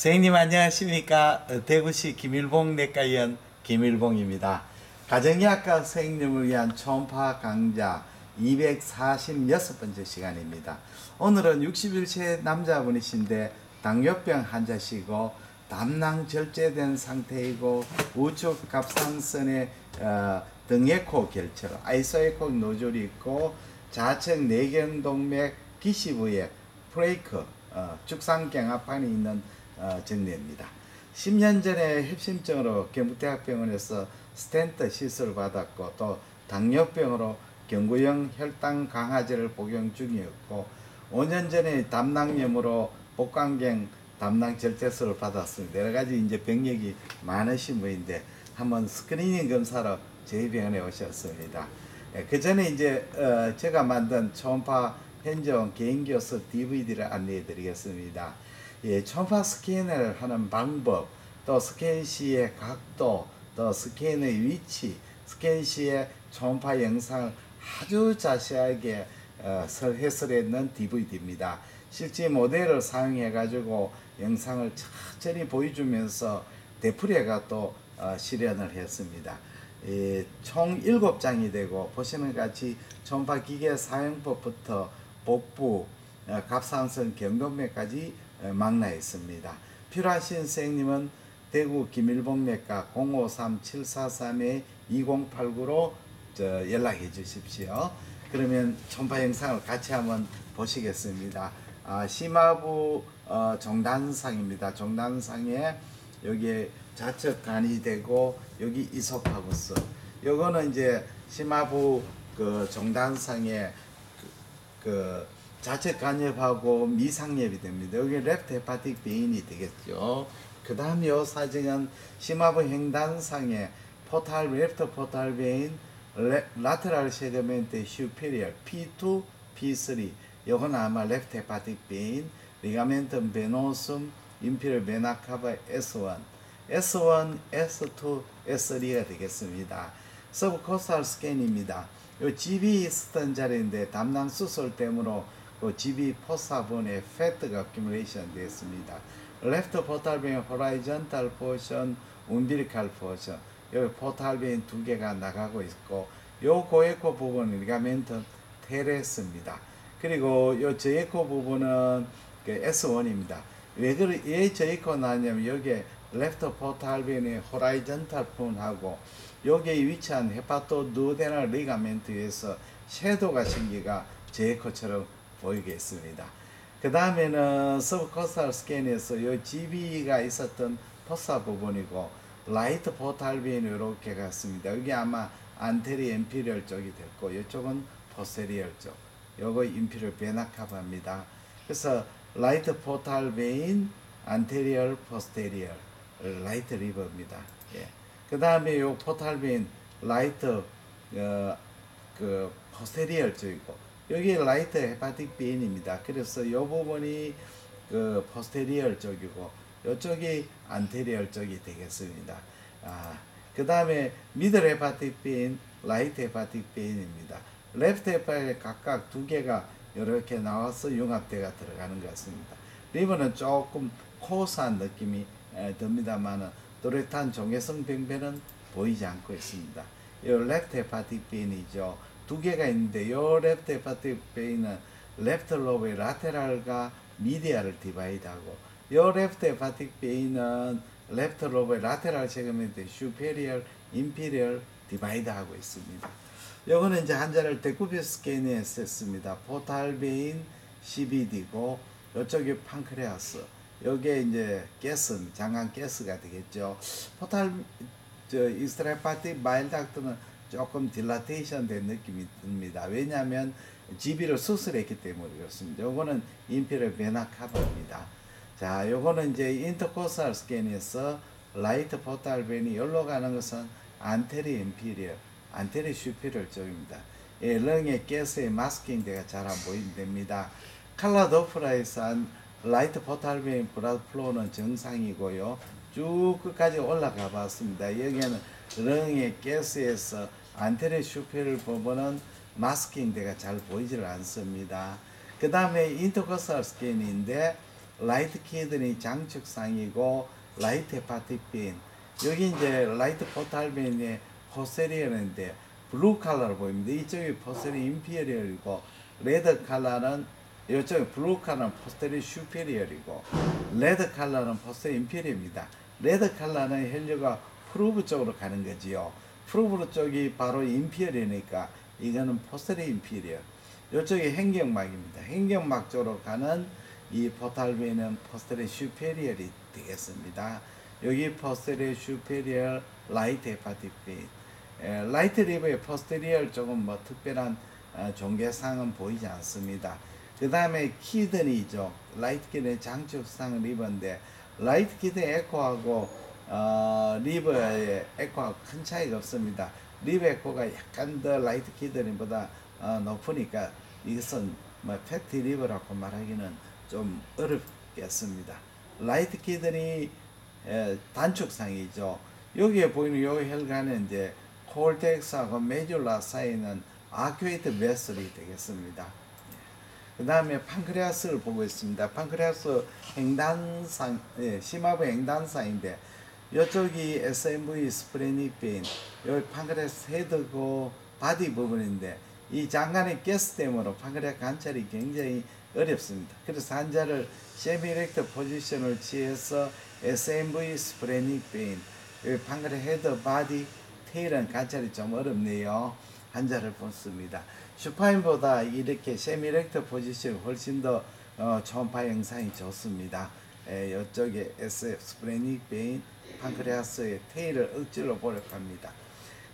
선생님 안녕하십니까? 어, 대구시 김일봉 내과의원 김일봉입니다. 가정의학과 선생님을 위한 초음파 강좌 246번째 시간입니다. 오늘은 61세 남자분이신데 당뇨병 환자시고 담낭 절제된 상태이고 우측 갑상선에 어, 등에코 결절 아이소에코 노즐이 있고 좌측 내경동맥 기시부에 plaque 어, 죽상경화판이 있는 어, 증례입니다. 10년 전에 협심증으로 경북대학병원에서 스텐트 시술을 받았고 또 당뇨병으로 경구형 혈당 강하제를 복용 중이었고 5년 전에 담낭염으로 복강경 담낭 절제술을 받았습니다. 여러 가지 이제 병력이 많으신 분인데 한번 스크리닝 검사로 저희 병원에 오셨습니다. 그 전에 이제 어, 제가 만든 초음파 현존 개인교수 DVD를 안내해 드리겠습니다. 예, 초음파 스캔을 하는 방법, 또 스캔 시의 각도, 또 스캔의 위치, 스캔 시의 초음파 영상을 아주 자세하게 어, 설- 해설했는 DVD입니다. 실제 모델을 사용해 가지고 영상을 천천히 보여주면서 데프레가 또 어, 실현을 했습니다. 예, 총 7장이 되고 보시는 같이 초음파 기계 사용법부터 복부, 어, 갑상선 경동맥까지 어, 망라 있습니다. 필요하신 선생님은 대구 김일봉내과 053-743-2089로 저 연락해 주십시오. 그러면 초음파 영상을 같이 한번 보시겠습니다. 아, 심화부 어, 정단상입니다. 정단상에 여기에 좌측 간이 되고 여기 esophagus. 요거는 이제 심와부 그 종단상에 그, 그 좌측 간엽하고 미상엽이 됩니다. 여기 left hepatic vein이 되겠죠. 그 다음 요 사진은 심와부 횡단상에 portal left portal vein la- lateral segment superior P2, P3 요건 아마 left hepatic vein ligamentum venosum inferior vena cava S1 S1, S2, S3가 되겠습니다. subcostal 스캔입니다. 요 GB 있었던 자리인데 담낭 수술 때문에 그 GB fossa 부분에 fat가 accumulation 되었습니다. left portal vein horizontal portion, umbilical portion. 여기 portal vein 두 개가 나가고 있고 요 고에코 부분은 ligament teres입니다. 그리고 요 저에코 부분은 그 S1입니다. 왜 그래 왜 저에코 나냐면 여기에 left portal vein의 horizontal portion하고 여기에 위치한 hepatoduodenal ligament에서 shadow가 생기가 저에코처럼 보이겠습니다. 그 다음에는 subcostal 스캔에서 요 GB가 있었던 fossa 부분이고 right portal vein 이렇게 갔습니다. 여기 아마 anterior inferior 쪽이 됐고 이쪽은 posterior 쪽. 요거 inferior vena cava입니다. 그래서 right portal vein anterior posterior right liver입니다. 예. 그 다음에 요 portal vein right 어, 그 posterior 쪽이고 여기 right hepatic vein입니다. 그래서 요 부분이 그 posterior 쪽이고 이쪽이 anterior 쪽이 되겠습니다. 아, 그 다음에 middle hepatic vein, right hepatic vein입니다. left hepatic 각각 두 개가 이렇게 나와서 융합돼가 들어가는 것 같습니다. liver는 조금 coarse한 느낌이 에, 듭니다만은 또렷한 종괴성 병변은 보이지 않고 있습니다. 이 left hepatic vein이죠. 두 개가 있는데 요 레프트 헤파틱 베인은 레프트 로브의 라테랄과 미디아를 디바이드하고 요 left hepatic vein은 left lobe의 lateral segment superior, inferior divide하고 있습니다. 요거는 이제 환자를 decubitus 스캔에 했습니다. portal vein CBD고 요쪽이 pancreas. 요게 이제 가스, 장관 가스가 되겠죠. 포탈 저 extrahepatic bile duct는 조금 dilatation 된 느낌이 듭니다. 왜냐하면 GB를 수술했기 때문에 그렇습니다. 요거는 inferior vena cava입니다. 자, 요거는 이제 intercostal 스캔에서 right portal vein이 열로 가는 것은 anterior inferior, anterior superior 쪽입니다. 예, lung의 가스의 masking 돼가 잘 안 보인답니다. 칼라 도프라에서 한 right portal vein blood flow는 정상이고요. 쭉 끝까지 올라가 봤습니다. 여기에는 lung의 가스에서 anterior superior 부분은 masking 돼가 잘 보이질 않습니다. 그 다음에 intercostal 스캔인데 right kidney 장축상이고 right hepatic vein 여기 이제 라이트 포탈빈의 포세리얼인데 블루 컬러로 보입니다. 이쪽이 posterior inferior이고 red color는 이쪽에 블루 컬러는 포스테리 슈페리얼이고 레드 컬러는 포스테리 인피리입니다. red color는 혈류가 probe 쪽으로 가는 거지요. probe 쪽이 바로 inferior니까 이거는 posterior inferior. 이쪽이 횡경막입니다. 횡경막 쪽으로 가는 이 portal vein은 posterior superior이 되겠습니다. 여기 posterior superior right hepatic vein 에, right liver의 posterior 쪽은 뭐 특별한 어, 종괴상은 보이지 않습니다. 그 다음에 kidney죠. right kidney 장축상 liver인데 right kidney 에코하고 어, liver의 에코하고 큰 차이가 없습니다. liver 에코가 약간 더 right kidney보다 어, 높으니까 이것은 뭐 fatty liver라고 말하기는 좀 어렵겠습니다. right kidney 에, 단축상이죠. 여기에 보이는 요 혈관은 이제 cortex하고 medulla 사이는 arcuate vessel이 되겠습니다. 그 다음에 pancreas를 보고 있습니다. pancreas 횡단상, 예, 심와부 횡단상인데 이쪽이 SMV splenic vein, 여기 pancreas head고 body 부분인데 이 장관의 가스 땜으로 pancreas 관찰이 굉장히 어렵습니다. 그래서 환자를 semi-erect position을 취해서 SMV splenic vein, 여기 pancreas head, body, tail은 관찰이 좀 어렵네요. 환자를 뽑습니다. supine보다 이렇게 semi-erect position이 훨씬 더 어, 초음파 영상이 좋습니다. 에, 이쪽에 SF 스프레닉 베인 판크레아스의 테일을 억지로 보려 합니다.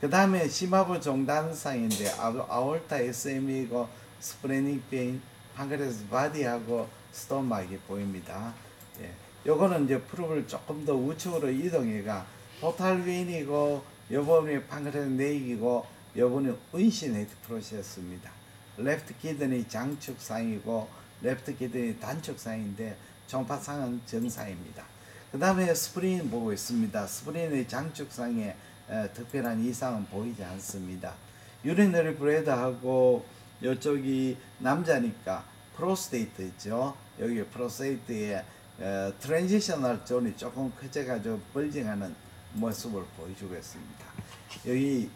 그 다음에 심와부 종단상인데 아- 아올타 SM이고 스프레닉 베인 판크레아스 바디하고 스토막이 보입니다. 예. 요거는 이제 프로를 조금 더 우측으로 이동해가 portal vein이고 요번에 pancreas neck이고 요번에 uncinate process입니다. left kidney 장축상이고 left kidney 단축상인데 총파상은 정상입니다. 그 다음에 spleen 보고 있습니다. spleen의 장축상에 에, 특별한 이상은 보이지 않습니다. urinary bladder하고 이쪽이 남자니까 prostate 있죠. 여기 prostate에 에, transitional zone이 조금 커져가지고 bulging하는 모습을 보여주고 있습니다. 여기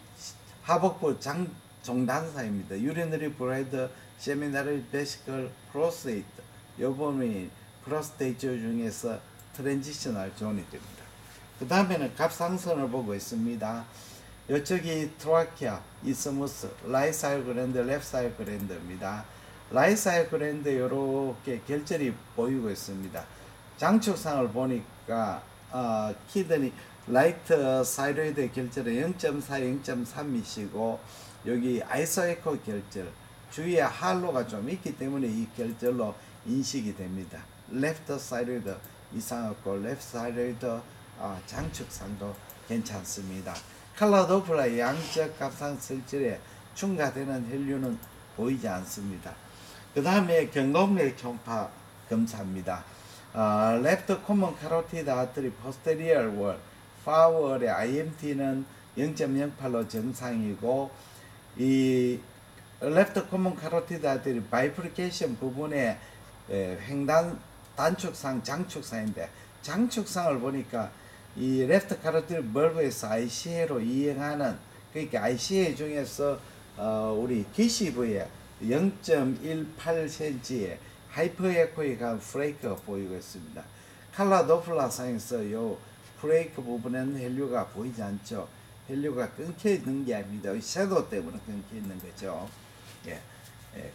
하복부 장 종단사입니다. urinary bladder seminal vesicle prostate 요번이 prostate 중에서 transitional zone이 됩니다. 그 다음에는 갑상선을 보고 있습니다. 이쪽이 trachea, isthmus, right thyroid gland, left thyroid gland입니다. right thyroid gland 이렇게 결절이 보이고 있습니다. 장축상을 보니까 어, 키드니 right thyroid 결절은 0.4, 0.3이시고 여기 isoecho 결절 주위에 halo가 좀 있기 때문에 이 결절로 인식이 됩니다. left thyroid 이상하고 left thyroid 어, 장축상도 괜찮습니다. color Doppler 양적 갑상 실질에 증가되는 혈류는 보이지 않습니다. 그 다음에 경동맥 총파 검사입니다. 어, left common carotid artery posterior wall far wall의 IMT는 0.08로 정상이고 이 left common carotid artery bifurcation 부분에 에, 횡단 단축상 장축상인데 장축상을 보니까 이 left carotid bulb에서 ICA로 이행하는 그러니까 ICA 중에서 어, 우리 기시부에 0.18cm의 hyperecho에 간 plaque가 보이고 있습니다. 칼라 도플라상에서 요 프레이크 부분에는 혈류가 보이지 않죠. 혈류가 끊겨 있는 게 아닙니다. shadow 때문에 끊겨 있는 거죠. 예.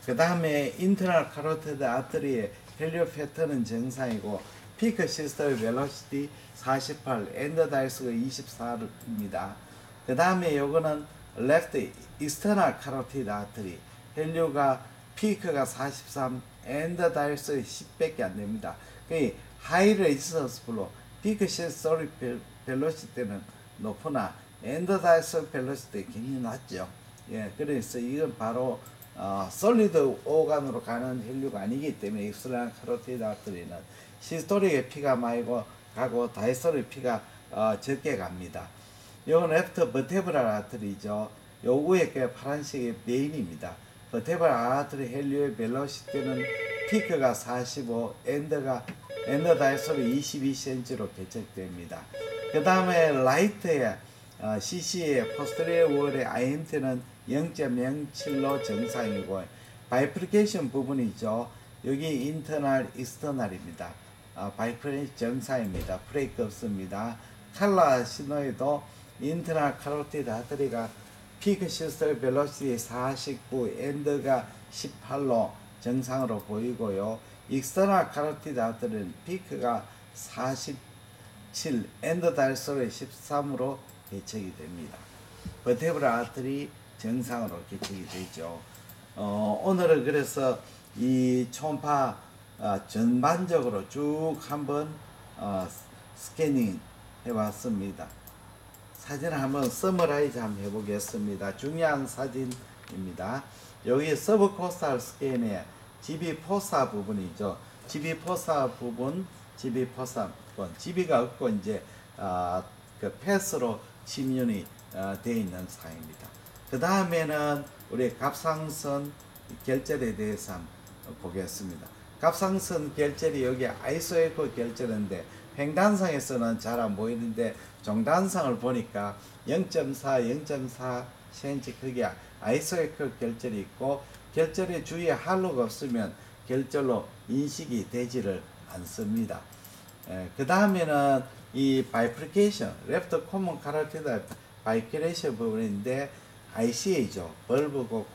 그 다음에 internal carotid artery의 혈류 패턴은 정상이고 peak systolic velocity 48, end dias가 24입니다. 그 다음에 요거는 left external carotid artery 혈류가 peak가 43, end dias 10밖에 안 됩니다. 그 high resistance flow peak systolic velocity는 높으나 end dias velocity 굉장히 낮죠. 예, 그래서 이건 바로 어, solid organ으로 가는 혈류가 아니기 때문에 익스트라 카로티드 아트리는 systolic의 피가 많이 고- 가고 diastolic 피가 어, 적게 갑니다. 이건 left vertebral artery죠. 요 위에 게 파란색의 vein입니다. 버테브랄 아트리 헬류의 벨로시티는 피크가 45, 엔드가 엔더 다이소로 22cm로 계측됩니다. 그 다음에 right의 어, CCA posterior wall의 IMT는 0.07로 정상이고 bifurcation 부분이죠. 여기 internal, external입니다. 아, bifur 정상입니다. plaque 없습니다. 칼라 신호에도 internal carotid artery가 peak systolic velocity 49, end가 18로 정상으로 보이고요. external carotid artery는 peak가 47, end diastole 13으로 계측이 됩니다. vertebral artery 정상으로 계측이 되죠. 어, 오늘은 그래서 이 초음파 어, 전반적으로 쭉 한번 어, scanning 해봤습니다. 사진을 한번 summarize 한번 해보겠습니다. 중요한 사진입니다. 여기 서브코스탈 스캔의 GB 포사 부분이죠. GB 포사 부분, GB 포사 부분, GB가 없고 이제 아, 그 패스로 침륜이 어, 되어 있는 상입니다. 그 다음에는 우리 갑상선 결절에 대해서 보겠습니다. 갑상선 결절이 여기 아이소에코 결절인데 횡단상에서는 잘 안 보이는데 종단상을 보니까 0.4, 0.4 cm 크기의 아이소에코 결절이 있고 결절의 주위에 할로가 없으면 결절로 인식이 되지를 않습니다. 그 다음에는 이 bifurcation, left common carotid bifurcation 부분인데 ICA죠. bulb고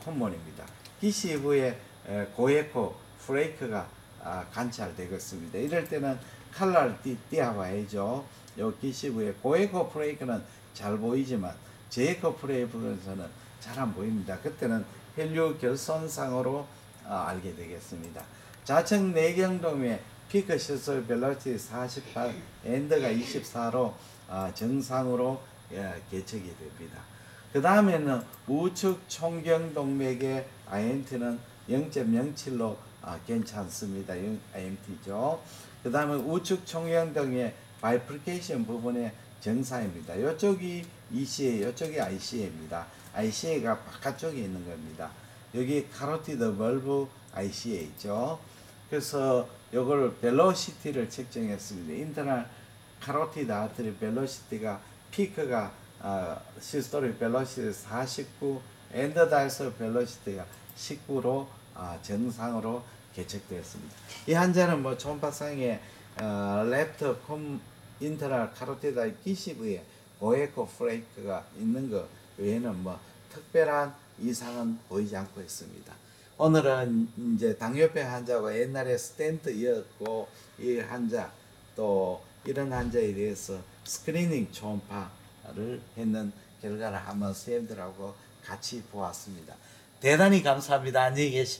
후에 에, 고에코 plaque가 아, 관찰되겠습니다. 이럴 때는 칼라를 띄, 띄어봐야죠. 요 기시부에 고에코 plaque는 잘 보이지만 저에코 plaque에서는 잘 안 보입니다. 그때는 혈류 결손상으로 아, 알게 되겠습니다. 좌측 내경동의 peak systolic velocity 48, end가 24로 아, 정상으로 예, 계측이 됩니다. 그 다음에는 우측 총경 동맥의 IMT는 0.07로 아, 괜찮습니다. IMT죠. 그 다음에 우측 총경동의 bifurcation 부분의 정상입니다. 이쪽이 ECA, 이쪽이 ICA입니다. ICA가 바깥쪽에 있는 겁니다. 여기 carotid bulb ICA죠. 그래서 요걸 velocity를 측정했습니다. internal carotid artery velocity가 peak가 아, systolic velocity 49, end dias velocity가 19로 아, 정상으로 계측되었습니다. 이 환자는 뭐 초음파상에 어, left com internal carotid 기시부에 고에코 프레이크가 있는 것 외에는 뭐 특별한 이상은 보이지 않고 있습니다. 오늘은 이제 당뇨병 환자가 옛날에 스탠트였고 이 환자 또 이런 환자에 대해서 스크리닝 초음파 를 했는 결과를 한번 선생님들하고 같이 보았습니다. 대단히 감사합니다. 안녕히 계십시오.